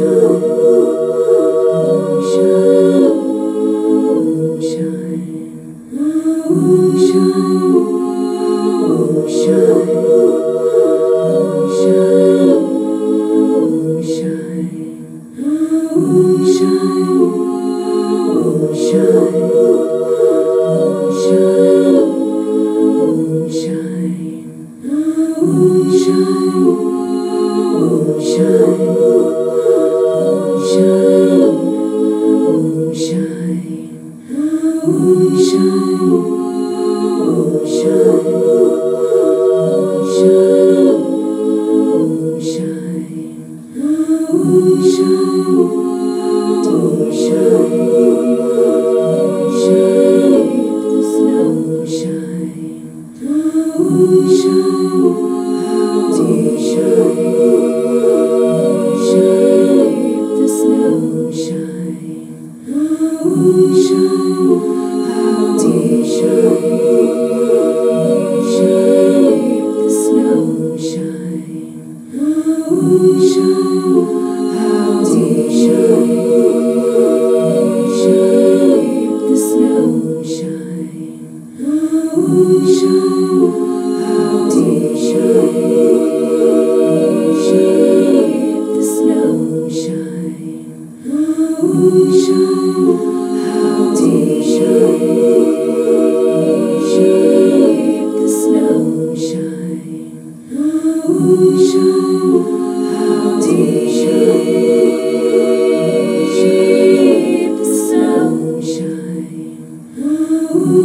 shine. Shine. the snow, shine, shine the snow, shine.